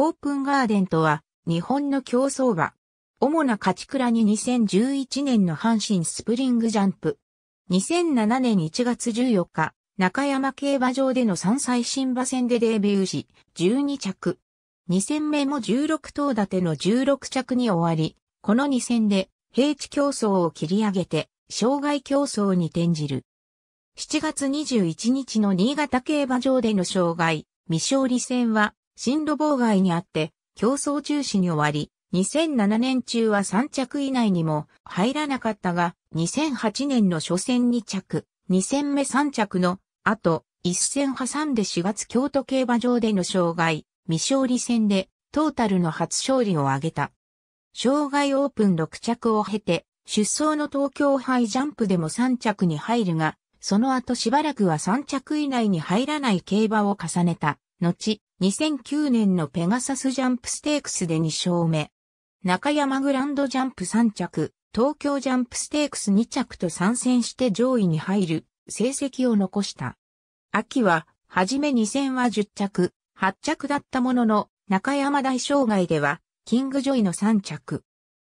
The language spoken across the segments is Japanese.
オープンガーデンとは、日本の競走馬。主な勝ち倉に2011年の阪神スプリングジャンプ。2007年1月14日、中山競馬場での3歳新馬戦でデビューし、12着。2戦目も16頭立ての16着に終わり、この2戦で平地競争を切り上げて、障害競争に転じる。7月21日の新潟競馬場での障害、未勝利戦は、進路妨害にあって、競争中止に終わり、2007年中は3着以内にも入らなかったが、2008年の初戦2着、2戦目3着の後、一戦挟んで4月京都競馬場での障害、未勝利戦でトータルの初勝利を挙げた。障害オープン6着を経て、出走の東京ハイジャンプでも3着に入るが、その後しばらくは3着以内に入らない競馬を重ねた。後、2009年のペガサスジャンプステークスで2勝目。中山グランドジャンプ3着、東京ジャンプステークス2着と参戦して上位に入る成績を残した。秋は、はじめ2戦は10着、8着だったものの、中山大障害では、キングジョイの3着。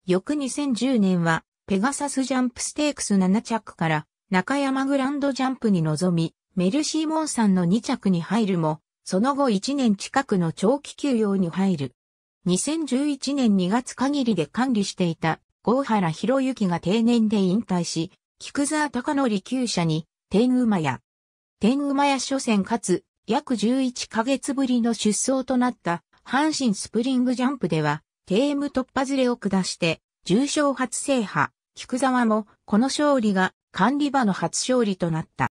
翌2010年は、ペガサスジャンプステークス7着から、中山グランドジャンプに臨み、メルシーモンさんの2着に入るも、その後1年近くの長期休養に入る。2011年2月限りで管理していた、郷原博之が定年で引退し、菊沢隆則厩舎に、天馬屋。天馬屋初戦かつ、約11ヶ月ぶりの出走となった阪神スプリングジャンプでは、テーム突破ずれを下して、重賞初制覇、菊沢も、この勝利が管理馬の初勝利となった。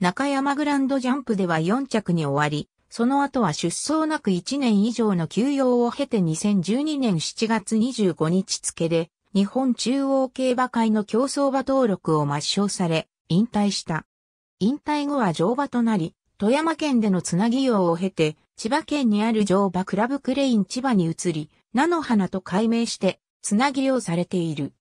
中山グランドジャンプでは4着に終わり、その後は出走なく1年以上の休養を経て2012年7月25日付で、日本中央競馬会の競走馬登録を抹消され、引退した。引退後は乗馬となり、富山県でのつなぎ用を経て、千葉県にある乗馬クラブクレイン千葉に移り、菜の花と改名して、つなぎ用されている。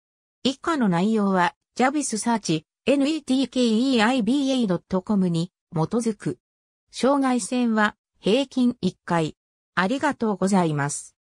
以下の内容は、ジャビスサーチ、netkeiba.com に基づく。障害戦は平均1回。ありがとうございます。